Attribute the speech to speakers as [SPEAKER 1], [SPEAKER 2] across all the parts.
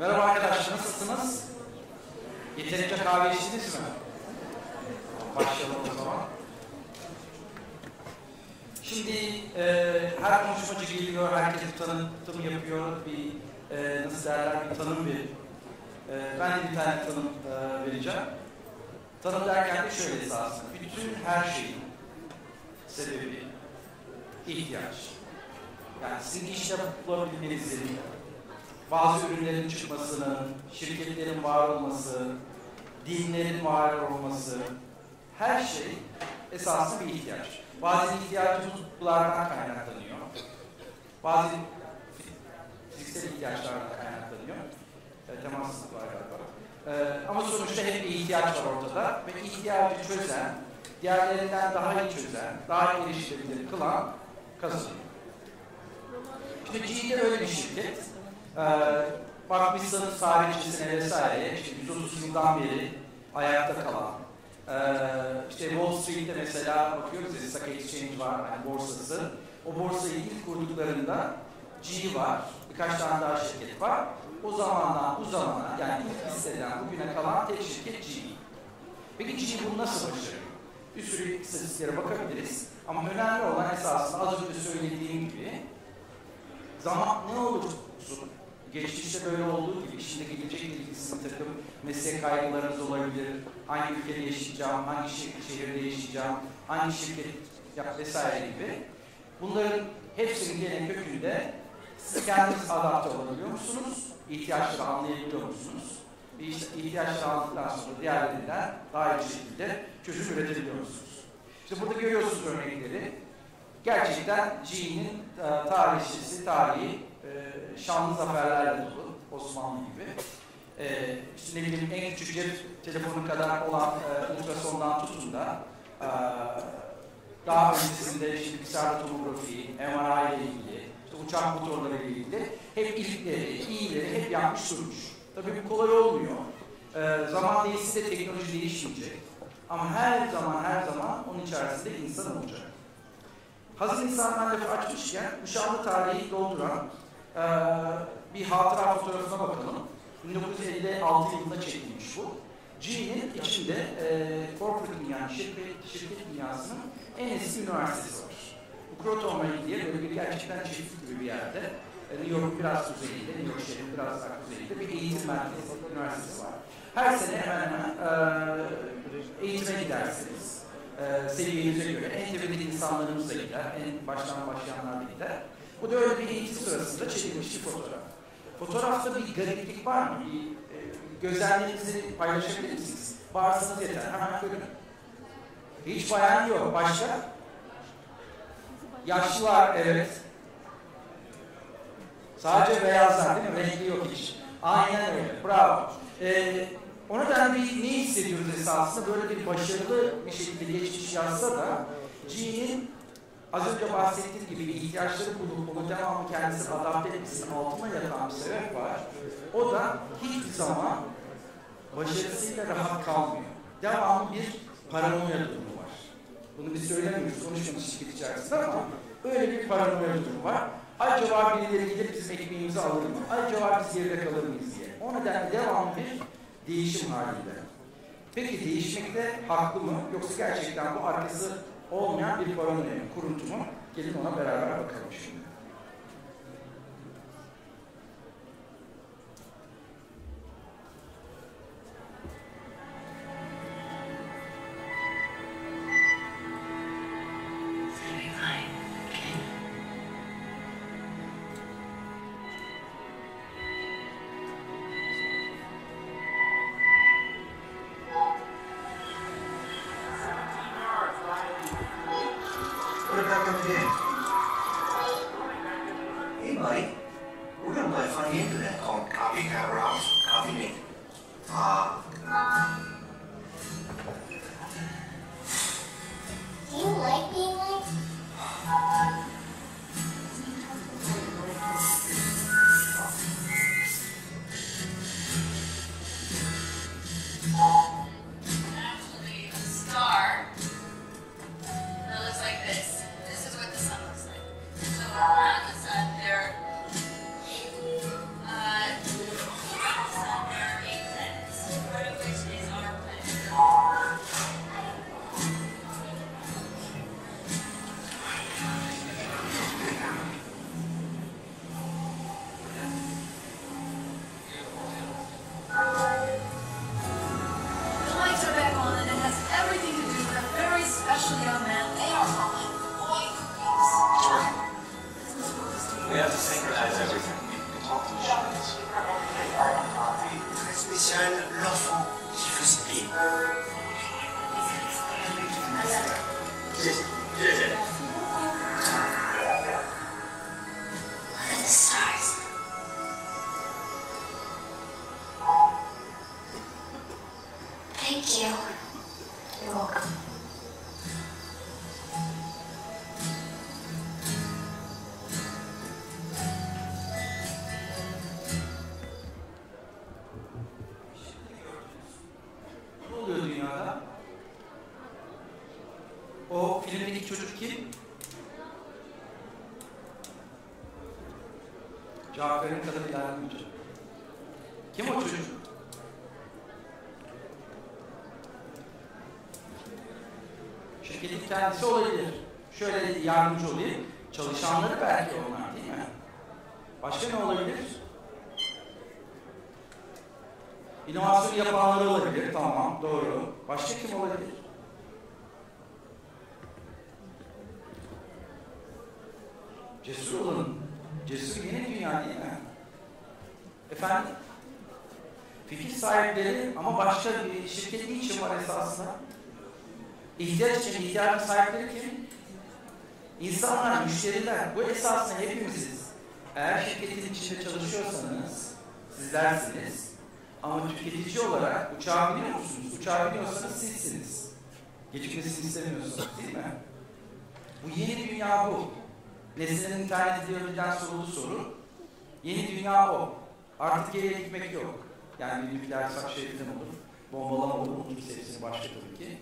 [SPEAKER 1] Merhaba arkadaşlar, nasılsınız? Yeterince kahve içtiniz mi? Başlayalım o zaman. Şimdi e, her konuşmacı geliyor, herkes bir tanıtım yapıyor, bir e, nasıl derler, bir tanım verir. E, ben de bir tane tanım e, vereceğim. Tanım derken de şöyle esasında, bütün her şeyin sebebi ihtiyaç. Yani sizin işte bulabilmenizin, bazı ürünlerin çıkmasının, şirketlerin var olması, dinlerin var olması, her şey esaslı bir ihtiyaç. Bazı ihtiyacımız bunlardan kaynaklanıyor. Bazı fiziksel ihtiyaçlardan kaynaklanıyor. E, temassızlık var galiba. E, ama sonuçta hep bir ihtiyaç var ortada ve ihtiyacı çözen, diğerlerinden daha iyi çözen, daha erişilebilir kılan kazanıyor. İşte GE öyle bir şirket. Ee, bakmışsanız tarihçisine vesaire, işte 130 yıldan beri ayakta kalan, ee, işte Wall Street'te mesela bakıyoruz ya Stock Exchange var, yani borsası. O borsayı ilk kurduklarında GE var, birkaç tane daha şirket var. O zamandan bu zamana, yani ilk listeden bugüne kalan tek şirket GE. Peki GE bunu nasıl başarıyor? Bir sürü istatistiklere bakabiliriz. Ama önemli olan esasında az önce söylediğim gibi zaman ne olursa geçmişte böyle olduğu gibi şimdi gelecek ilgisi takım meslek kaygılarınız olabilir. Hangi ülkede yaşayacağım, hangi şehirde yaşayacağım, hangi şirket yap vesaire gibi. Bunların hepsinin gelen kökünde siz kendiniz adapte olabiliyor musunuz? İhtiyaçları anlayabiliyor musunuz? Ve ihtiyaçları aldıktan sonra diğerlerinden daha iyi şekilde çözüm üretebiliyor musunuz? İşte burada görüyorsunuz örnekleri. Gerçekten G'nin e, tarihçisi, tarihi e, şanlı zaferlerle dolu. Osmanlı gibi. E, işte ne bileyim en küçük cep telefonu kadar olan e, ultrasondan tutun da e, daha öncesinde işte bilgisayar tomografi, MRI ile ilgili, işte uçak motorları ile ilgili hep ilkleri, iyileri hep yapmış durmuş. Tabii bu kolay olmuyor. E, zaman değişse de teknoloji değişmeyecek. Ama her zaman her zaman onun içerisinde insan olacak. Hazır insanlar lafı açmışken bu şanlı tarihi dolduran e, bir hatıra fotoğrafına bakalım. 1956 yılında çekilmiş bu. G'nin içinde e, corporate yani şirket, şirket dünyasının en eski üniversitesi var. Bu Croton diye böyle bir gerçekten çiftlik bir yerde. E, New York'un biraz kuzeyinde, New York şehrinin biraz daha kuzeyinde bir eğitim merkezi, üniversitesi var. Her sene hemen hemen e, eğitime gidersiniz e, seviyenize göre en tepedeki insanlarımız da gider, en baştan başlayanlar da gider. Bu da öyle bir eğitim sırasında çekilmiş bir fotoğraf. Fotoğrafta bir gariplik var mı? Bir e, gözlemlerinizi paylaşabilir misiniz? Varsanız yeter, hemen görün. Hiç bayan yok. Başka? Yaşlılar, evet. Sadece beyazlar değil mi? Renkli yok hiç. Aynen öyle. Bravo. Ee, o nedenle bir ne hissediyoruz esasında? Böyle bir başarılı bir şekilde geçmiş yazsa da G'nin az önce bahsettiğim gibi ihtiyaçları bulup onu devamlı kendisini adapte etmesinin altına yatan bir sebep var. O da hiçbir zaman başarısıyla rahat kalmıyor. Devamlı bir paranoya durumu var. Bunu biz söylemiyoruz, konuşmuyoruz şirket içerisinde ama öyle bir paranoya durumu var. Acaba birileri gelip bizim ekmeğimizi alır mı? Acaba biz geride kalır mıyız diye. O nedenle devamlı bir değişim halinde. Peki değişmekte haklı mı? Yoksa gerçekten bu arkası olmayan bir paranoya mı, kuruntu mu? Gelin ona beraber bakalım şimdi. Şöyle yardımcı olayım. Çalışanları belki onlar değil mi? Başka ne olabilir? İnovasyon yapanları olabilir. Tamam, doğru. Başka kim olabilir? Cesur olun. Cesur yeni dünya değil mi? Efendim? Fikir sahipleri ama başka bir şirket niçin var esasında? İhtiyaç için ihtiyacın sahipleri kim? İnsanlar, müşteriler. Bu esasında hepimiziz. Eğer şirketin içinde çalışıyorsanız, sizlersiniz. Ama tüketici olarak uçağı biliyor musunuz? Uçağı biliyorsanız sizsiniz. Gecikmesini istemiyorsunuz değil mi? Bu yeni dünya bu. Nesnenin internet ideolojiden sorulu soru. Yeni dünya o. Artık geriye gitmek yok. Yani nükleer sak falan olur. Bombalama olur. Bunun hepsini başka tabii ki.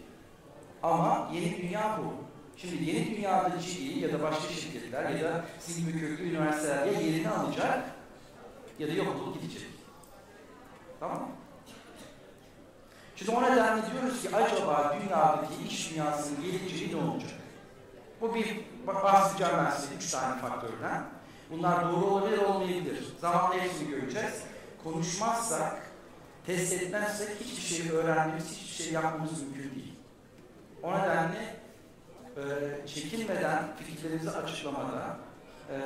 [SPEAKER 1] Ama yeni dünya bu. Şimdi yeni dünyada GE ya da başka şirketler ya da sizin gibi köklü üniversiteler ya yerini alacak ya da yok olup gidecek. Tamam mı? Şimdi o nedenle diyoruz ki acaba dünyadaki iş dünyasının geleceği ne olacak? Bu bir bahsedeceğim ben size üç tane faktörden. Bunlar doğru olabilir olmayabilir. Zamanla hepsini göreceğiz. Konuşmazsak, test etmezsek hiçbir şey öğrenmemiz, hiçbir şey yapmamız mümkün değil. O nedenle e, çekinmeden fikirlerinizi açıklamada e,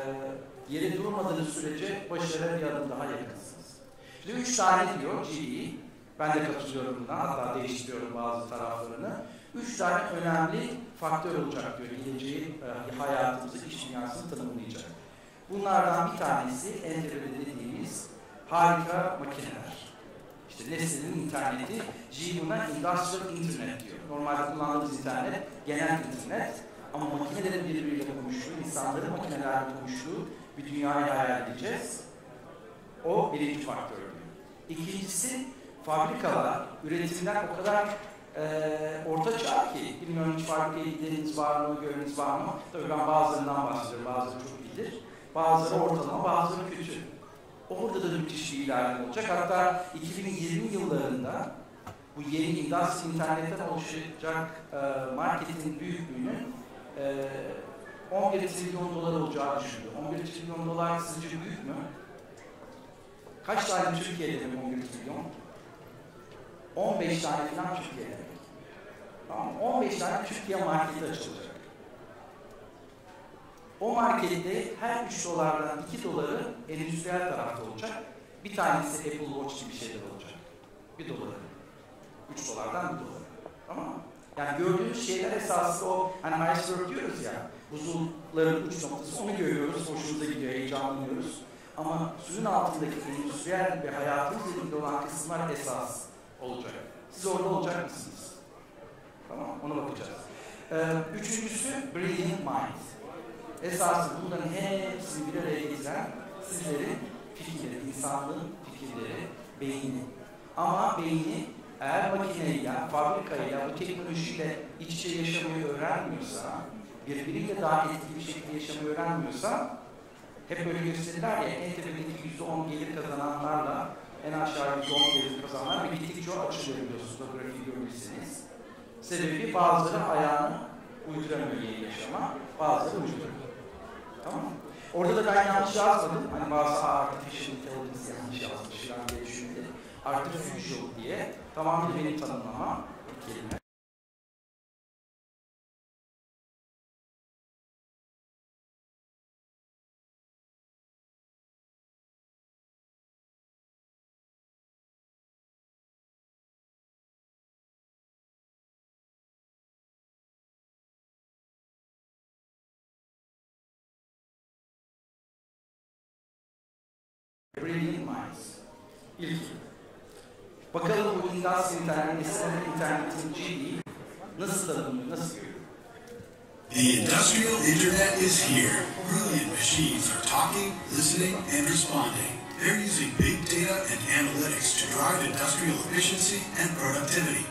[SPEAKER 1] yere durmadığınız sürece başarıya bir adım daha yakınsınız. Şimdi üç tane diyor GE. Ben de katılıyorum buna. Hatta değiştiriyorum bazı taraflarını. Üç tane önemli faktör olacak diyor. Geleceği e, hayatımızı, iş dünyasını tanımlayacak. Bunlardan bir tanesi entegrede dediğimiz harika makineler. İşte nesnenin interneti, G buna industrial internet diyor. Normalde kullandığımız internet genel internet ama makinelerin birbiriyle konuştuğu, insanların makinelerle konuştuğu bir dünyayı hayal edeceğiz. O birinci faktör. İkincisi fabrikalar, üretimler o kadar e, orta çağ ki, bilmiyorum hiç fabrikaya gideniniz var mı, göreniniz var mı? Tabii ben bazılarından bahsediyorum, bazıları çok iyidir. Bazıları ortalama, bazıları kötü. Orada da müthiş bir ilerleme olacak. Hatta 2020 yıllarında bu yeni industri internetten oluşacak e, marketin büyüklüğünün e, 11 trilyon dolar olacağı düşünülüyor. 11 trilyon dolar sizce büyük mü? Kaç tane Türkiye'de mi 11 trilyon? 15 tane falan Türkiye'de. Tamam, 15 tane Türkiye marketi açılacak. O markette her 3 dolardan 2 doları endüstriyel tarafta olacak. Bir tanesi Apple Watch gibi şeyler olacak. 1 doları. 3 dolardan 1 dolar. Tamam mı? Yani gördüğümüz şeyler esasında o hani iceberg diyoruz ya, buzulların uç noktası onu görüyoruz, hoşumuza gidiyor, heyecanlanıyoruz. Ama suyun altındaki endüstriyel ve hayatımızla ilgili olan kısımlar esas olacak. Siz orada olacak mısınız? Tamam, ona bakacağız. Ee, üçüncüsü Brilliant Mind. Esası bunların hepsini bir araya getiren sizlerin fikirleri, insanlığın fikirleri, beyni. Ama beyni eğer makineyle, fabrikayla, bu teknolojiyle iç içe yaşamayı öğrenmiyorsa, birbiriyle daha etkili bir şekilde yaşamayı öğrenmiyorsa, hep böyle gösterirler ya, en tepedeki %10 gelir kazananlarla en aşağı %10 gelir kazananlar ve gittikçe o açılıyor biliyorsunuz, grafiği görürseniz. Sebebi bazıları ayağını uyduramıyor yeni yaşama, bazıları uyduramıyor. Tamam mı? Orada da ben yanlış yazmadım. Hani bazı artificial intelligence yanlış yazmış falan diye düşündüm. Artificial diye tamamıyla benim tanımlama bir kelime. Brilliant Minds. İlk. Bakalım bu internet, internetin nasıl tanımlıyor, nasıl görüyor?
[SPEAKER 2] The industrial internet is here. Brilliant machines are talking, listening, and responding. They're using big data and analytics to drive industrial efficiency and productivity.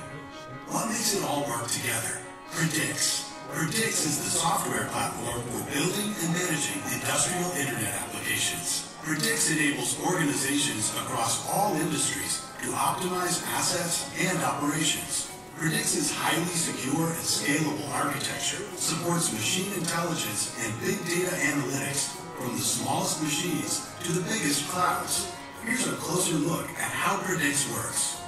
[SPEAKER 2] What makes it all work together? Predix. Predix is the software platform for building and managing industrial internet applications. Predix enables organizations across all industries to optimize assets and operations. Predix's highly secure and scalable architecture supports machine intelligence and big data analytics from the smallest machines to the biggest clouds. Here's a closer look at how Predix works.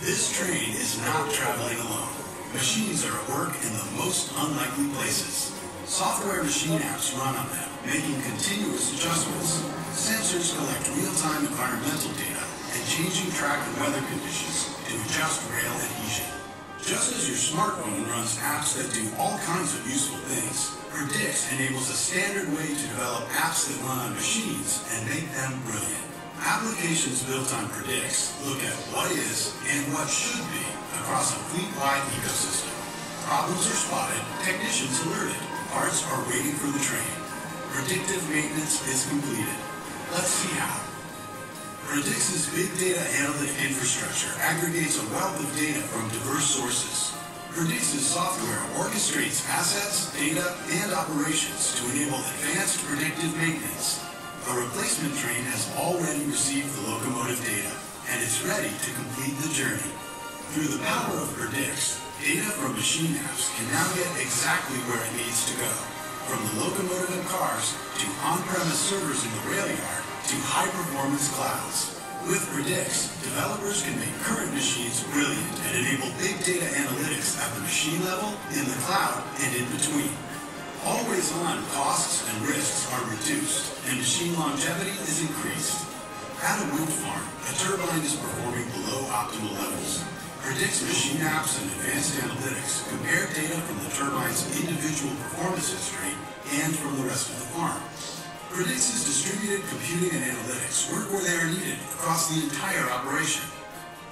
[SPEAKER 2] This train is not traveling alone. Machines are at work in the most unlikely places. Software machine apps run on them, making continuous adjustments. Sensors collect real-time environmental data and changing track and weather conditions to adjust rail adhesion. Just as your smartphone runs apps that do all kinds of useful things, Predix enables a standard way to develop apps that run on machines and make them brilliant. Applications built on Predix look at what is and what should be across a fleet-wide ecosystem. Problems are spotted, technicians alerted, parts are waiting for the train. Predictive maintenance is completed. Let's see how. Predix's big data analytic infrastructure aggregates a wealth of data from diverse sources. Predix's software orchestrates assets, data, and operations to enable advanced predictive maintenance. A replacement train has already received the locomotive data and is ready to complete the journey. Through the power of Predix, data from machine apps can now get exactly where it needs to go, from the locomotive and cars to on-premise servers in the rail yard to high-performance clouds. With Predix, developers can make current machines brilliant and enable big data analytics at the machine level, in the cloud, and in between. Always on costs and risks are reduced, and machine longevity is increased. At a wind farm, a turbine is performing below optimal levels. Predix machine apps and advanced analytics compare data from the turbine's individual performance history and from the rest of the farm. Predix's distributed computing and analytics work where they are needed across the entire operation.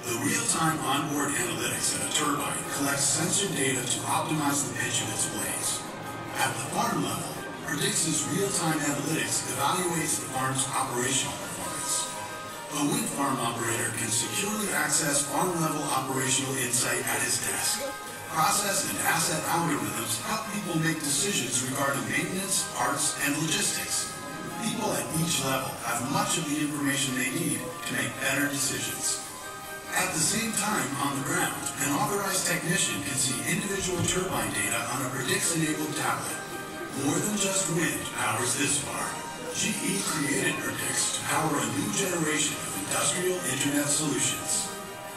[SPEAKER 2] The real-time onboard analytics at a turbine collects sensor data to optimize the pitch of its blades. At the farm level, Predix's real-time analytics evaluates the farm's operational. A wind farm operator can securely access farm-level operational insight at his desk. Process and asset algorithms help people make decisions regarding maintenance, parts, and logistics. People at each level have much of the information they need to make better decisions. At the same time, on the ground, an authorized technician can see individual turbine data on a Predix-enabled tablet. More than just wind powers this farm. GE created Predix to power a new generation of industrial internet solutions.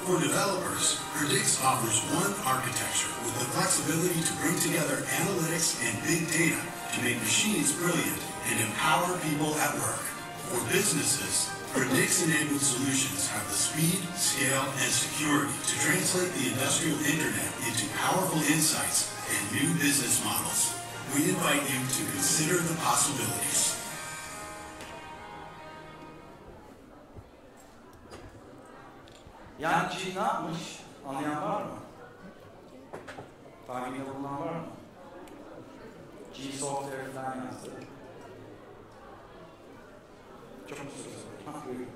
[SPEAKER 2] For developers, Predix offers one architecture with the flexibility to bring together analytics and big data to make machines brilliant and empower people at work. For businesses, Predix-enabled solutions have the speed, scale, and security to translate the industrial internet into powerful insights and new business models. We invite you to consider the possibilities.
[SPEAKER 1] Yani Çin ne yapmış? Anlayan var mı? Tahminde bulunan var mı? G Software falan yazdı. Çok mu soru soruyor? Ha, buyurun.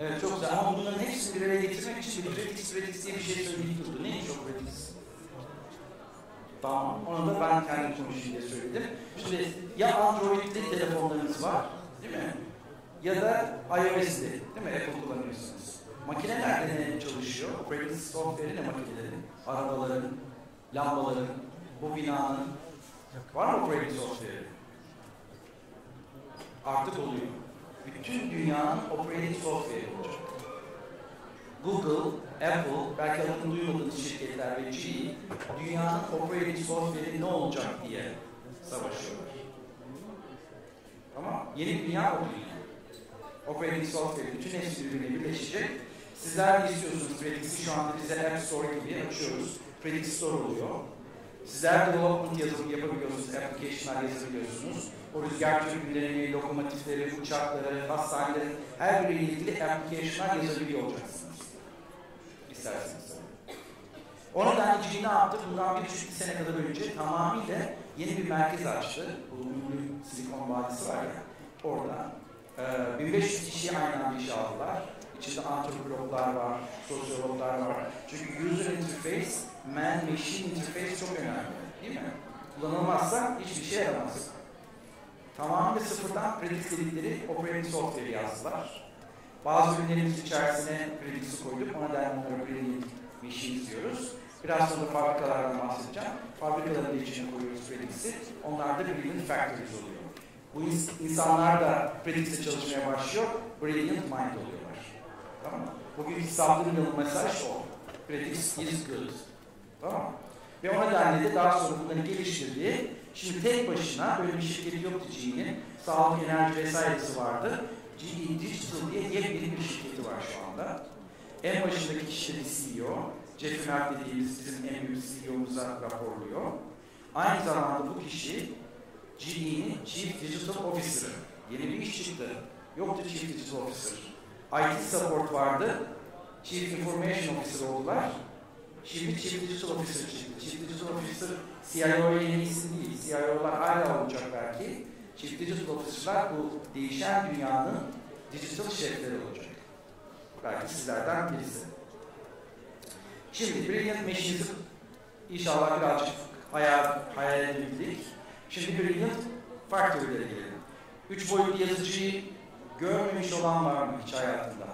[SPEAKER 1] Evet çok güzel ama bunların hepsini bir araya getirmek için bir Predix Predix diye bir şey söyleyip durdu. Neymiş o Predix? Tamam. Onu da ben kendim konuşayım diye söyledim. Şimdi ya Android'li telefonlarınız var, değil mi? Ya da iOS'li, değil mi? Apple kullanıyorsunuz. Makineler ne çalışıyor? Operating software'i ne makinelerin? Arabaların, lambaların, bu binanın. Var mı operating software'i? Artık oluyor. Bütün dünyanın operating software'i olacak. Google, Apple, belki adını duymadığınız şirketler ve GE, dünyanın operating software'i ne olacak diye savaşıyorlar. Tamam Yeni dünya o dünya. Operating software bütün hepsi birbirine birleşecek. Sizler de istiyorsunuz Predix'i şu anda bize App Store gibi açıyoruz. Predix Store oluyor. Sizler de development yazıp yapabiliyorsunuz, application'lar yazabiliyorsunuz. O rüzgar türbinlerini, lokomotifleri, uçakları, hastanelerin her biriyle ilgili application'lar yazabiliyor olacaksınız. İsterseniz tabii. O nedenle G ne yaptı? Bundan bir buçuk sene kadar önce tamamıyla yeni bir merkez açtı. Bu ünlü Silikon Vadisi var ya, orada. Ee, 1500 kişi aynı anda işe aldılar. İçinde antropologlar var, sosyologlar var. Çünkü user interface, man-machine interface çok önemli. Değil mi? Kullanılmazsa hiçbir şey yaramaz. Tamamıyla sıfırdan Predix dedikleri operating software yazdılar. Bazı ürünlerimiz içerisine Predix'i koyduk. O nedenle onlara Predix Machines diyoruz. Biraz sonra fabrikalardan bahsedeceğim. Fabrikaların da içine koyuyoruz Predix'i. Onlar da Brilliant Factories oluyor. Bu ins- insanlar da Predix'le çalışmaya başlıyor. Brilliant Mind oluyorlar. Tamam mı? Bugün saptığım mesaj o. Predix is good. Tamam mı? Ve o nedenle de daha sonra bunları geliştirdi. Şimdi tek başına böyle bir şirketi yoktu GE'nin. Sağlık, enerji vesairesi vardı. GE Digital diye yepyeni bir şirketi var şu anda. En başındaki kişi de CEO. Jeff Merck dediğimiz bizim en büyük CEO'muza raporluyor. Aynı zamanda bu kişi GE'nin Chief Digital Officer'ı. Yeni bir iş çıktı. Yoktu Chief Digital Officer. IT Support vardı. Chief Information Officer oldular. Şimdi Chief Digital Officer çıktı. Chief Digital Officer CIO'ya yeni isim değil. CIO'lar hala olacak belki. Chief Digital Officer'lar bu değişen dünyanın digital şefleri olacak. Belki sizlerden birisi. Şimdi Brilliant Machines'i inşallah birazcık hayal, hayal edebildik. Şimdi Brilliant Factory'lere gelelim. Üç boyutlu yazıcıyı görmemiş olan var mı hiç hayatında?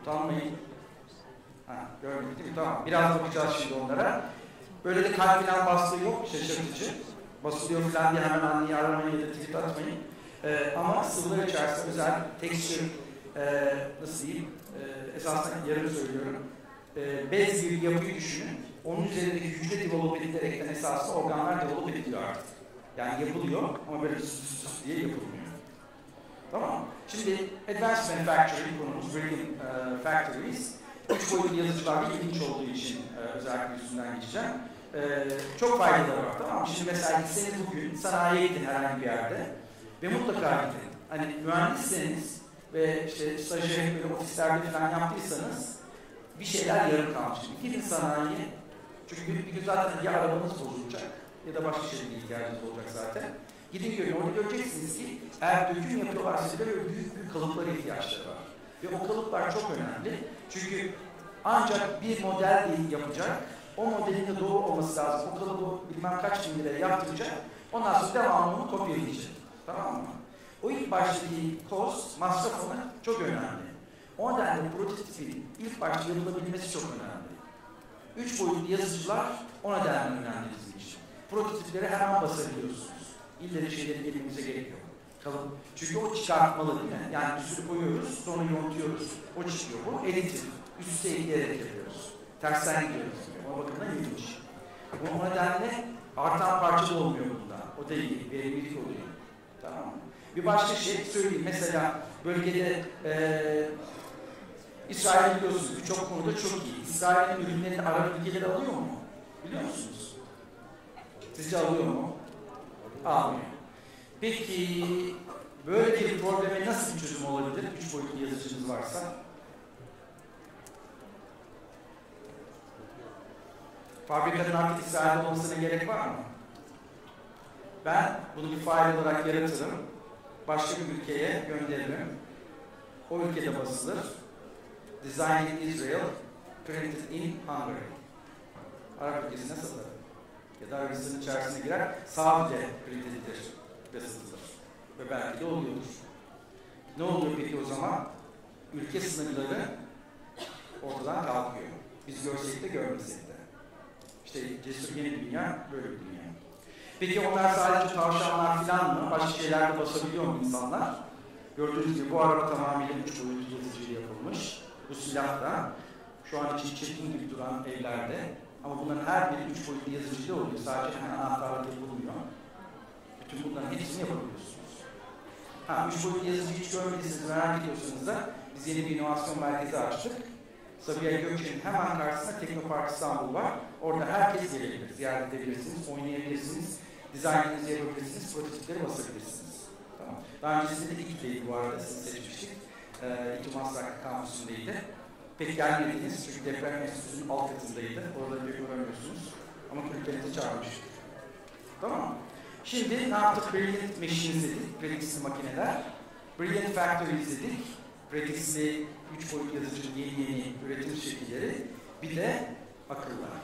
[SPEAKER 1] Utanmayın. Ha, görmedik değil mi? Tamam. Biraz bakacağız şimdi onlara. Böyle de kalp falan bastığı yok. Şaşırtıcı. Basılıyor falan diye hemen anlayı aramayın da tweet atmayın. Ee, ama sıvılar içerisinde özel texture, e, nasıl diyeyim, e, esasında yarım söylüyorum. E, bez gibi yapıyı düşünün. Onun üzerindeki hücre develop edilerekten esasında organlar develop ediliyor artık. Yani yapılıyor ama böyle sus diye yapılmıyor. Tamam? Şimdi Advanced Manufacturing konumuz, Brilliant e, Factories. Üç boyutlu yazıcılar ilginç olduğu için e, özellikle üstünden geçeceğim. E, çok faydaları var tamam? Şimdi mesela gitseniz bugün sanayiye gidin herhangi bir yerde ve mutlaka. Hani mühendisseniz ve işte stajyer böyle ofislerde falan yaptıysanız bir şeyler yarım kalmış. Gidin sanayiye. Çünkü bir, gün zaten ya arabanız bozulacak ya da başka şeylere ihtiyacınız olacak zaten. Gidin görün orada göreceksiniz ki eğer döküm yapıyorlarsa bile böyle büyük büyük kalıplara ihtiyaçları var. Ve o kalıplar çok önemli. Çünkü ancak bir model yapacak. O modelin de doğru olması lazım. O kalıbı bilmem kaç bin liraya yaptıracak. Ondan sonra devamlı onu kopyalayacak. Tamam mı? O ilk baştaki cost, masraf ona çok önemli. O nedenle prototipin ilk başta yapılabilmesi çok önemli. Üç boyutlu yazıcılar o nedenle önemli bizim için. Prototipleri hemen basabiliyorsunuz. İlle de şeyleri elimize gerekiyor. Kalın. Çünkü o çıkartmalı? Yani bir sürü koyuyoruz, sonra yontuyoruz. O çıkıyor. Bu editif. Üst üste ekleyerek yapıyoruz. Tersten gidiyoruz. O bakımdan ilginç. Bu o nedenle artan parça da olmuyor bunda. O da iyi. Verimlilik oluyor. Tamam mı? Bir başka şey söyleyeyim. Mesela bölgede e, İsrail biliyorsunuz birçok konuda çok iyi. İsrail'in ürünlerini Arap ülkeleri alıyor mu? Biliyor musunuz? Sizce alıyor mu? Almıyor. Peki böyle bir probleme nasıl bir çözüm olabilir? Üç boyutlu yazıcınız varsa. Fabrikanın artık İsrail'de olmasına gerek var mı? Ben bunu bir fail olarak yaratırım. Başka bir ülkeye gönderirim. O ülkede basılır. Designed in Israel, printed in Hungary. Arap ülkesine satılır. Ya da Arabistan'ın içerisine girer, sadece print edilir ve satılır. Ve belki de oluyordur. Ne oluyor peki o zaman? Ülke sınırları ortadan kalkıyor. Biz görsek de görmesek de. İşte cesur yeni dünya böyle bir dünya. Peki onlar sadece tavşanlar falan mı? Başka şeyler de basabiliyor mu insanlar? Gördüğünüz gibi bu araba tamamıyla üç boyutlu yazıcıyla yapılmış. Bu silah da şu an için çetin gibi duran evlerde ama bunların her biri üç boyutlu yazıcıyla oluyor. Sadece hani anahtarla yapılmıyor. Bütün bunların hepsini yapabiliyorsunuz. Ha, üç boyutlu yazıcı hiç görmediyseniz merak ediyorsanız da Biz yeni bir inovasyon merkezi açtık. Sabiha Gökçen'in hemen karşısında Teknopark İstanbul var. Orada herkes gelebilir, ziyaret edebilirsiniz, oynayabilirsiniz, dizaynınızı yapabilirsiniz, prototipleri basabilirsiniz. Tamam. Daha öncesinde de İTÜ'deydi bu arada, sizi seçmiştik. Ee, İTÜ Maslak kampüsündeydi. Pek gelmediniz çünkü deprem enstitüsünün alt katındaydı. Orada bir göremiyorsunuz. Ama kulüplerinizi çağırmıştık. Tamam mı? Şimdi ne yaptık? Brilliant Machines dedik, Predix'li makineler. Brilliant Factories dedik, Predix'li 3 boyut yazıcı yeni yeni üretim şekilleri. Bir de akıllar.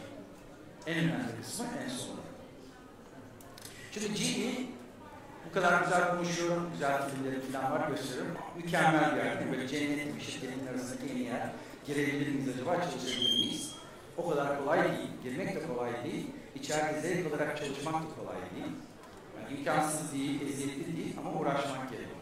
[SPEAKER 1] En önemli kısmı en sonunda. Şimdi GE bu kadar güzel konuşuyorum, güzel filmleri falan var gösteriyorum. Mükemmel bir yer, değil mi? böyle cennet bir şirketin arasındaki en iyi yer. Girebilir miyiz acaba, çalışabilir miyiz? O kadar kolay değil, girmek de kolay değil. İçeride zevk alarak çalışmak da kolay değil. Yani imkansız değil, eziyetli değil ama uğraşmak gerekiyor.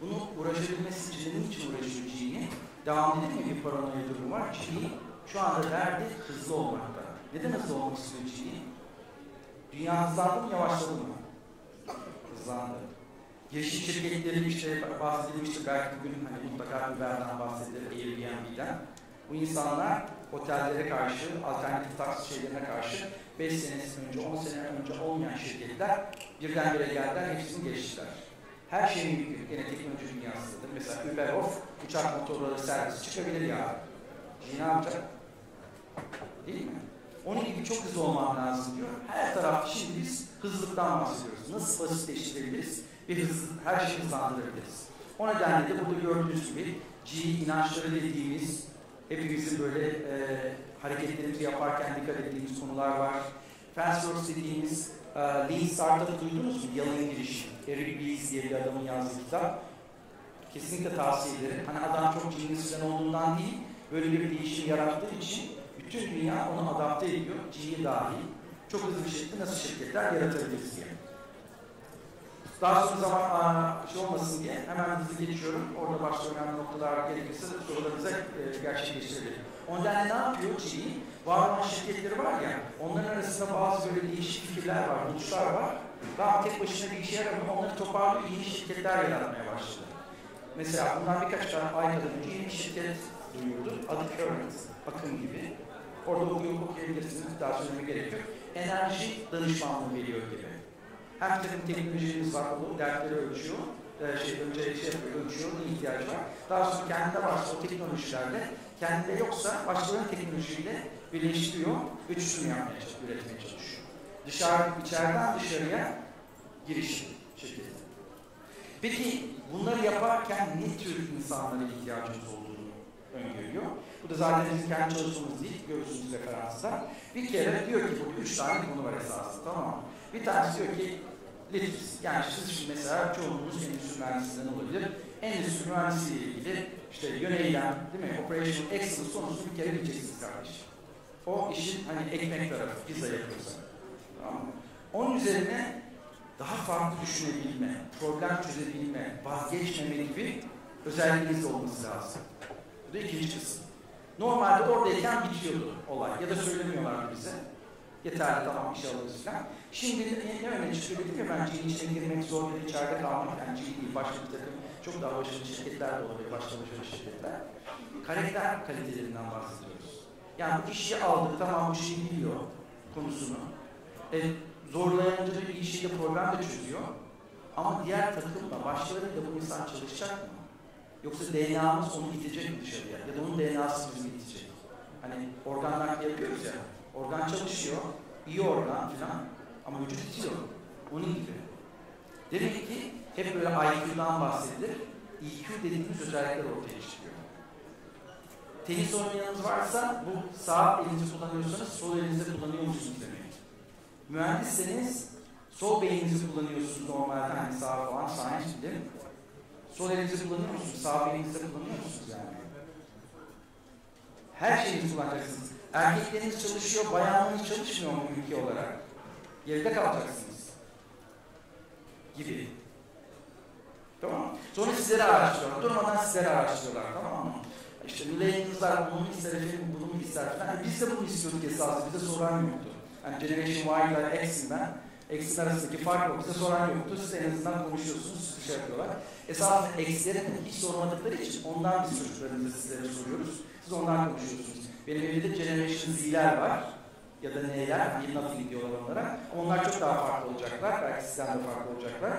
[SPEAKER 1] Bunu uğraşabilmesi için niçin G'ni? Devam edip mi bir paranoya durumu var? G şu anda derdi hızlı olmakta. Neden hızlı olmak istiyor G? Dünya hızlandı mı, yavaşladı mı? Hızlandı. Girişim şirketleri işte bahsedilmiştir belki bugün hani mutlaka Uber'den bahsedilir, Airbnb'den. Bu insanlar otellere karşı, alternatif taksi şeylerine karşı 5 sene önce, 10 sene önce olmayan şirketler birdenbire geldiler, hepsini geçtiler. Her şey mümkün, yine teknoloji dünyasındadır. Mesela Uber of, uçak motorları servisi çıkabilir ya. Ne yapacak? Değil mi? Onun gibi çok hızlı olman lazım diyor. Her taraf şimdi biz hızlılıktan bahsediyoruz. Nasıl basitleştirebiliriz? Bir hız, her şeyi hızlandırabiliriz. O nedenle de burada gördüğünüz gibi G inançları dediğimiz hepimizin böyle e, hareketlerimizi yaparken dikkat ettiğimiz konular var. Fast Works dediğimiz e, Lean Startup'ı duydunuz mu? Yalın girişim. Eric Ries diye bir adamın yazdığı kitap. Kesinlikle tavsiye ederim. Hani adam çok falan olduğundan değil, böyle bir değişim yarattığı için bütün dünya onu adapte ediyor. G'ye dahil. Çok hızlı bir şekilde nasıl şirketler yaratabiliriz diye. Daha sonra zaman aa, şey olmasın diye hemen hızlı geçiyorum. Orada önemli noktalar gerekirse sorularınıza e, gerçekleştirelim. Ondan ne yapıyor Çin'i? Var olan şirketleri var ya, onların arasında bazı böyle değişik fikirler var, buluşlar var. Daha tek başına bir işe yaramıyor, onları toparlıyor, yeni şirketler yaratmaya başladı. Mesela bundan birkaç tane ay kadar önce yeni şirket duyurdu. Adı Current, akım gibi. Orada okuyup okuyabilirsiniz, daha söylemeye gerek. Enerji danışmanlığı veriyor gibi. Hem takım teknolojimiz var, bu dertleri ölçüyor, ee, şey, önce şey yapıyor, ölçüyor, ne ihtiyacı var. Daha sonra kendinde varsa o teknolojilerle, kendinde yoksa başkalarının teknolojiyle birleştiriyor, üçünü yapmaya çalışıyor, üretmeye çalışıyor. Dışarı, içeriden dışarıya girişim şirketi. Peki bunları yaparken ne tür insanlara ihtiyacımız olduğunu öngörüyor? Bu da zaten bizim kendi çalışmamız değil, görürsünüz referansta. Bir kere diyor ki burada üç tane konu var esasında, tamam mı? Bir tanesi diyor ki literacy. Yani siz şimdi mesela çoğunluğunuz endüstri mühendisliğinden olabilir. Endüstri mühendisliği ile ilgili işte yöneylem, değil mi? Operational excellence konusunu bir kere bileceksiniz kardeşim. O işin hani ekmek tarafı, pizza yapıyorsa. Tamam mı? Onun üzerine daha farklı düşünebilme, problem çözebilme, vazgeçmeme gibi özelliğiniz olması lazım. Bu da ikinci kısım. Normalde oradayken bitiyordu olay ya da söylemiyorlardı bize. Yeterli tamam iş alırız falan. Şimdi ne öne çıkıyor dedim ya ben Çin içine girmek zor ya içeride kalmak yani Çin değil başka bir takım çok daha başarılı şirketler de olabilir, başka başarılı şirketler. Karakter kalitelerinden bahsediyoruz. Yani bu kişiyi aldık tamam bu şeyi biliyor konusunu. E, zorlayınca bir işiyle problem de çözüyor. Ama diğer takımla başkalarıyla bu insan çalışacak mı? Yoksa DNA'mız onu itecek mi dışarıya? Ya da onun DNA'sı bizi itecek? Hani organ nakli yapıyoruz ya. Organ çalışıyor, iyi organ falan ama vücut itiyor. Onun gibi. Demek ki hep böyle IQ'dan bahsedilir. EQ dediğimiz özellikler ortaya çıkıyor. Tenis oynayanınız varsa bu sağ elinizi kullanıyorsanız sol elinizi kullanıyor musunuz demek. Mühendisseniz sol beyninizi kullanıyorsunuz normalde hani sağ falan science mi? Sol elinizi kullanıyor musunuz? Sağ beyninizi kullanıyor musunuz yani? Her şeyinizi kullanacaksınız. Erkekleriniz çalışıyor, bayanlarınız çalışmıyor mu ülke olarak? Geride kalacaksınız. Gibi. Tamam? Sonra sizleri araştırıyorlar. Durmadan sizleri araştırıyorlar. Tamam mı? İşte millennials var, bunu ister efendim, bunu ister falan. Yani biz de bunu istiyorduk esasında. Bize soran yoktu. Yani Generation Y ile Eksinin arasındaki fark yok. Size soran yoktu. Siz en azından konuşuyorsunuz, siz şey yapıyorlar. Esas eksilerin hiç sormadıkları için ondan biz çocuklarımızı sizlere soruyoruz. Siz ondan konuşuyorsunuz. Benim evimde Generation Z'ler var. Ya da N'ler, nothing diyorlar onlara. Ama onlar çok daha farklı olacaklar. Belki sizden de farklı olacaklar.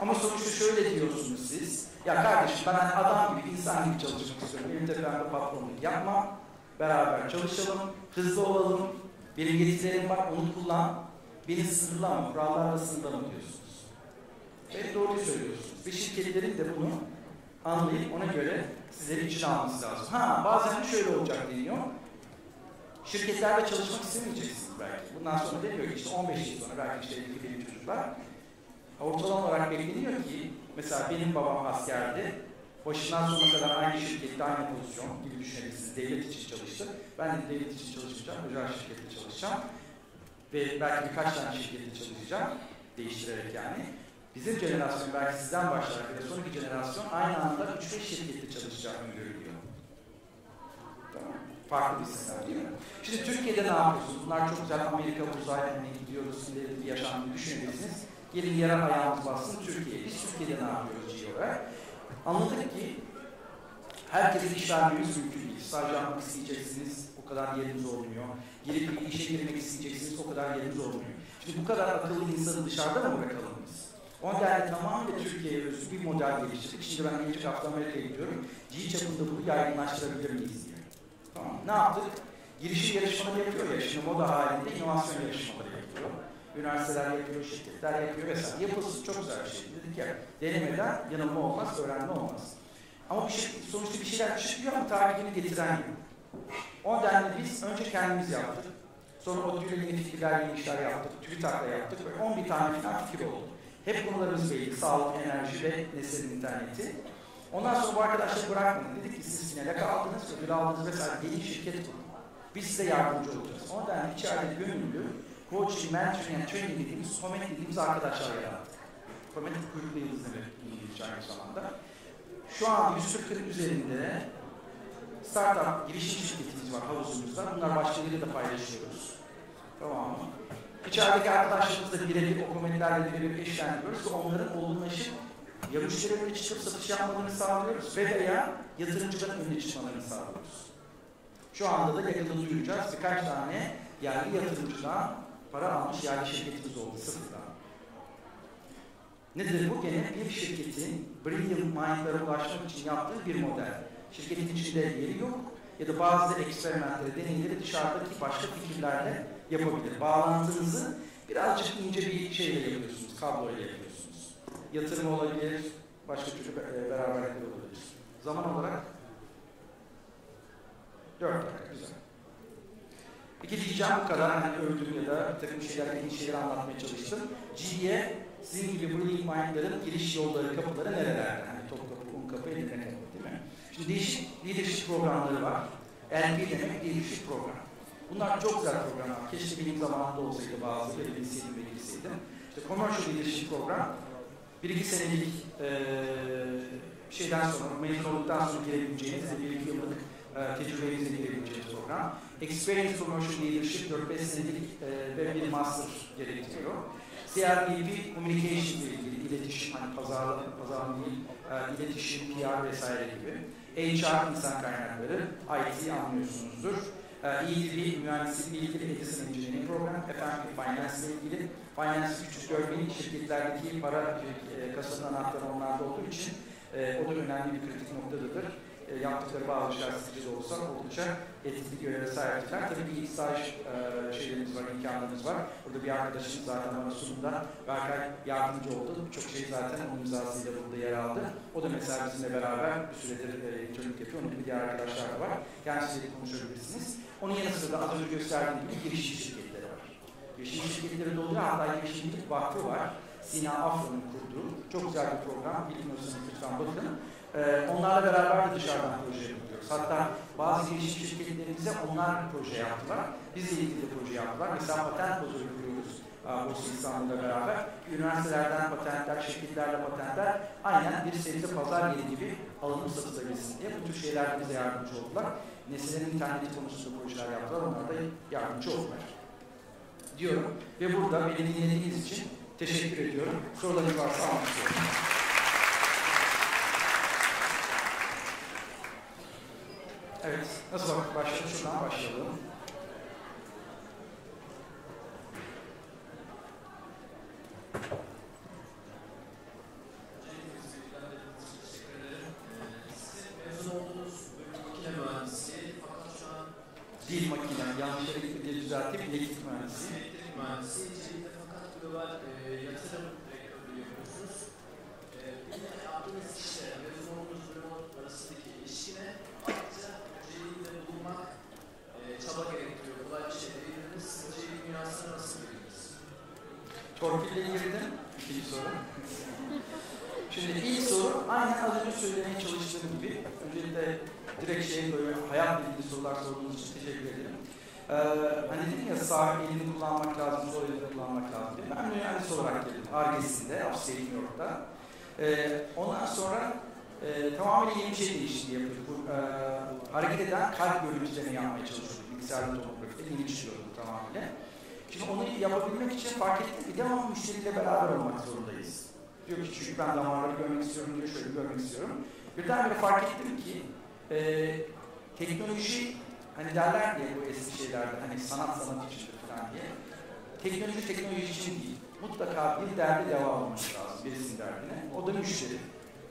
[SPEAKER 1] Ama sonuçta şöyle diyorsunuz siz. Ya kardeşim ben adam gibi, insan gibi çalışmak istiyorum. Benim tepemde patronluk yapma. Beraber çalışalım. Hızlı olalım. Benim yetilerim var, onu kullan. Beni sınırlama, kurallarla sınırlama diyorsunuz. Evet doğru söylüyorsunuz. Ve şirketlerin de bunu anlayıp ona göre sizleri içine alması lazım. Ha bazen şöyle olacak deniyor. Şirketlerde çalışmak istemeyeceksiniz belki. Bundan sonra demiyor ki işte 15 yıl sonra belki işte evli benim çocuklar. Ortalama olarak bekleniyor ki mesela benim babam askerdi. Başından sonuna kadar aynı şirkette aynı pozisyon gibi düşünebilirsiniz. Devlet için çalıştı. Ben de devlet için çalışmayacağım. Özel şirkette çalışacağım. Ve belki birkaç tane şirkette çalışacağım. Değiştirerek yani. Bizim jenerasyon belki sizden başlar ve sonraki jenerasyon aynı anda 3-5 şirkette çalışacağı öngörülüyor. Tamam. Farklı bir sistem değil mi? Şimdi Türkiye'de ne yapıyorsunuz? Bunlar çok güzel. Amerika uzayına gidiyoruz, ileri bir yaşam düşünebilirsiniz. Gelin yerel ayağımız bassın Türkiye. Biz Türkiye'de ne yapıyoruz GEO'ya? Anladık ki herkese iş vermemiz mümkün değil. Sadece yapmak isteyeceksiniz, o kadar yeriniz olmuyor. Gelip bir işe girmek isteyeceksiniz, o kadar yeriniz olmuyor. Şimdi bu kadar akıllı insanı dışarıda mı bırakalım biz? O nedenle tamamıyla Türkiye'ye özgü bir model geliştirdik. Şimdi ben gelecek hafta Amerika'ya gidiyorum. G çapında bunu yaygınlaştırabilir miyiz diye. Tamam. Ne yaptık? Girişim yarışmaları yapıyor ya. Şimdi moda halinde inovasyon yarışmaları yapıyor. Üniversiteler yapıyor, şirketler yapıyor vesaire. Yapılsın çok güzel bir şey. Dedik ya denemeden yanılma olmaz, öğrenme olmaz. Ama bir şey, sonuçta bir şeyler çıkıyor ama takibini getiren yok. O nedenle biz önce kendimiz yaptık. Sonra ODTÜ'yle yeni fikirler, yeni işler yaptık. TÜBİTAK'la yaptık. Böyle 11 tane falan fikir oldu. Hep konularımız belli. Sağlık, enerji ve nesnenin interneti. Ondan sonra bu arkadaşları bırakmadık. Dedik ki siz finale kaldınız, ödül aldınız vesaire. Yeni şirket kurun. Biz size yardımcı olacağız. O nedenle içeride gönüllü coaching, mentoring and training dediğimiz Comet dediğimiz arkadaşlar yarattık. Comet kuyruklu yıldız demek İngilizce aynı zamanda. Şu an 140'ın üzerinde startup girişim şirketimiz var havuzumuzda. Bunlar başkalarıyla da paylaşıyoruz. Tamam mı? İçerideki arkadaşlarımızla birebir o komitlerle birebir eşlendiriyoruz ve onların olgunlaşıp ya müşterilerine çıkıp satış yapmalarını sağlıyoruz ve veya yatırımcıların önüne çıkmalarını sağlıyoruz. Şu anda da yakında duyuracağız. Birkaç tane yerli yatırımcıdan para almış yerli şirketimiz oldu sıfırdan. Nedir bu? Gene bir şirketin brilliant mind'lara ulaşmak için yaptığı bir model. Şirketin içinde yeri yok ya da bazı eksperimentleri, deneyleri dışarıdaki başka fikirlerle yapabilir. Bağlantınızı birazcık ince bir şeyle yapıyorsunuz, kabloyla yapıyorsunuz. Yatırım olabilir, başka türlü beraberlikler olabilir. Zaman olarak 4 dakika, güzel. İki diyeceğim bu kadar. Hani öldüm ya da bir takım şeyler, ilginç şeyler anlatmaya çalıştım. G'ye sizin gibi brilliant mind'ların giriş yolları, kapıları nerelerde? Hani top kapı, un kapı, eline kapı? Şimdi değişik leadership programları var. LP demek leadership program. Bunlar çok güzel programlar. Keşke benim zamanımda olsaydı bazı, ya da bilseydim ve bilseydim. İşte commercial leadership program, bir iki senelik e, şeyden sonra, mezun olduktan sonra girebileceğiniz ve bir iki yıllık e, tecrübenizle girebileceğiniz program. Experience Commercial Leadership 4-5 senelik e, ve bir master gerektiriyor. CRBP Communication ile ilgili iletişim, hani pazarlama, pazarlama e, iletişim, PR vesaire gibi. HR, insan kaynakları, IT anlıyorsunuzdur. E, EDB, mühendislikle ilgili Edison Engineering program, efendim finance ile ilgili. Finance küçük görmeyin, şirketlerdeki para e, kasanın anahtarı onlarda olduğu için e, o da önemli bir kritik noktadır e, yaptıkları bazı işler da olsa oldukça etkili göreve sahipler. Tabii bir staj e, şeylerimiz var, imkanlarımız var. Burada bir arkadaşım zaten bana sunumda Berkay yardımcı oldu. Çok şey zaten onun imzasıyla burada yer aldı. O da mesela bizimle beraber bir süredir e, elektronik yapıyor. Onun gibi diğer arkadaşlar da var. Kendisiyle konuşabilirsiniz. Onun yanı sıra az önce gösterdiğim gibi girişim şirketleri var. Girişim şirketleri dolu hatta girişimcilik vakfı var. Sina Afro'nun kurduğu çok güzel bir program. Bilmiyorsanız lütfen bakın. Ee, onlarla beraber de dışarıdan proje yapıyoruz. Hatta bazı girişim şirketlerimize onlar proje yaptılar. Bizle ilgili proje yaptılar. Mesela patent pazarı kuruyoruz. Bursa İstanbul'da beraber. Üniversitelerden patentler, şirketlerle patentler aynen bir sebze pazar yeri gibi alınıp satılabilsin diye bu tür şeyler bize yardımcı oldular. Nesnenin interneti konusunda projeler yaptılar. Onlar da yardımcı oldular. diyorum. Ve burada beni dinlediğiniz için teşekkür ediyorum. Sorularınız varsa almak istiyorum. Evet, nasıl bak başlayalım? Şuradan başlayalım.
[SPEAKER 3] Mezun olduğunuz bölüm makine mühendisliği fakat şu an
[SPEAKER 1] Dil makine, yanlış gitti diye düzeltip elektrik mühendisi.
[SPEAKER 3] elektrik mühendisliği içerikte fakat global e, yatırım rektörlüğü yapıyorsunuz. E, bir de yaptığınız işte mezun olduğunuz bölüm arasındaki ilişkine bulunmak e, çaba gerektiriyor. Kolay bir şey değil. Öncelik dünyasına nasıl girdiniz?
[SPEAKER 1] Torpille girdim. İkinci soru. Şimdi ilk soru aynen az önce söylemeye çalıştığım gibi. Öncelikle direkt şey böyle hayat ilgili sorular sorduğunuz için teşekkür ederim. Ee, hani dedim ya sağ elini kullanmak lazım, sol elini kullanmak lazım diye. Ben mühendis olarak geldim. Argesinde, Upstate New York'ta. Ee, ondan sonra e, tamamen yeni bir şey değişikliği yapıyorduk. Bu, e, hareket eden kalp görüntülerini yapmaya çalışıyorduk. Bilgisayarda tomografide yeni çıkıyorduk tamamıyla. Şimdi onu yapabilmek için fark ettim ki devamlı müşteriyle beraber olmak zorundayız. Diyor ki çünkü ben damarları görmek istiyorum diyor, şöyle görmek istiyorum. Birdenbire fark ettim ki e, teknoloji hani derler diye bu eski şeylerde hani sanat sanat içindir falan diye. Teknoloji teknoloji için değil. Mutlaka bir derde devam olması lazım birisinin derdine. O da müşteri.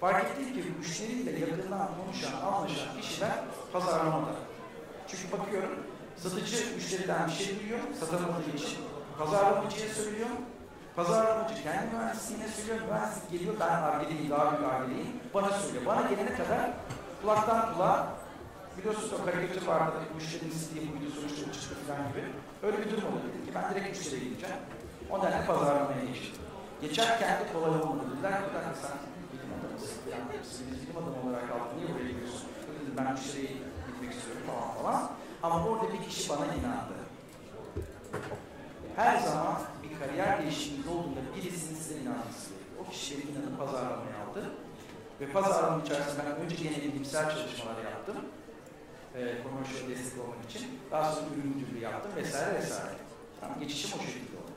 [SPEAKER 1] Fark ettim ki müşteriyle yakından konuşan, anlaşan kişiler pazarlamada. Çünkü bakıyorum satıcı müşteriden bir şey duyuyor, satamadığı için pazarlamacıya söylüyor. Pazarlamacı kendi mühendisliğine söylüyor, mühendislik geliyor, ben argeliyim, daha büyük argeliyim, bana söylüyor. Bana gelene kadar kulaktan kulağa, biliyorsunuz o karikatür vardı, müşteriniz diye buydu, sonuçta bu çıktı falan gibi. Öyle bir durum oldu. Dedim ki ben direkt müşteriye gideceğim. O nedenle pazarlamaya geçtim. Geçerken de kolay olmadı. Dediler bir dakika sen. Yani siz bilim adamı olarak aldın, niye buraya gidiyorsun? Dedim ben müşteriye gitmek istiyorum falan falan. Ama orada bir kişi bana inandı. Her zaman bir kariyer değişiminde olduğunda birisinin size inanması. O kişi beni inanıp pazarlamaya aldı. Ve pazarlama içerisinde ben önce gene bilimsel çalışmalar yaptım. E, commercial destek olmak için. Daha sonra ürün müdürlüğü yaptım vesaire vesaire. Tamam, geçişim o şekilde oldu.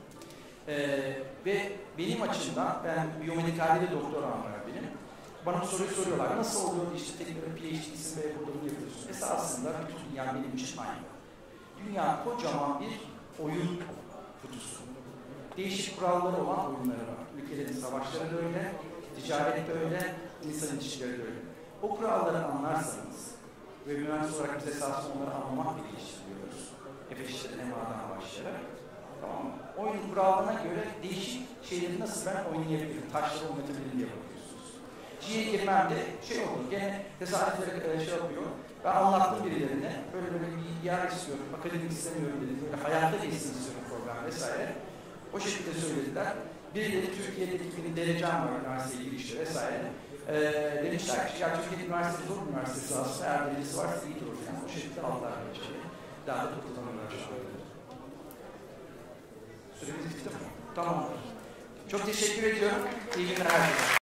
[SPEAKER 1] E, ve benim açımdan, ben biyomedikalde de doktoram var benim. Bana soruyu soruyorlar. Nasıl oluyor işte teknoloji PhD'sin ve burada bunu yapıyorsun? Esasında bütün dünya benim için aynı. Dünya kocaman bir oyun kutusu. Değişik kuralları olan oyunları var. Ülkelerin savaşları da öyle, ticaret de öyle, insan ilişkileri de öyle. O kuralları anlarsanız ve mühendis olarak biz esasında onları anlamak bile işliyoruz. F-eşittir MA'dan başlayarak. Tamam mı? Oyun kurallarına göre değişik şeyleri nasıl ben oynayabilirim, taşları oynatabilirim diye bakıyorsunuz. G'ye girmemde şey oldu, gene tesadüfleri e, şey yapıyor. Ben anlattım birilerine, böyle böyle bir yer istiyorum, akademik istemiyorum dedim, böyle hayatta geçsin istiyorum program vesaire. O şekilde söylediler. Birileri Türkiye'deki bir derecem var üniversiteye girişte vesaire. Ee, demişler ki ya Türkiye Üniversitesi zor bir üniversitesi aslında eğer derecesi varsa iyi olur falan. O şekilde aldılar beni içeri. Daha da kurtulamıyorlar şu anda. Süremiz bitti mi? Tamam. Çok teşekkür ediyorum. İyi günler.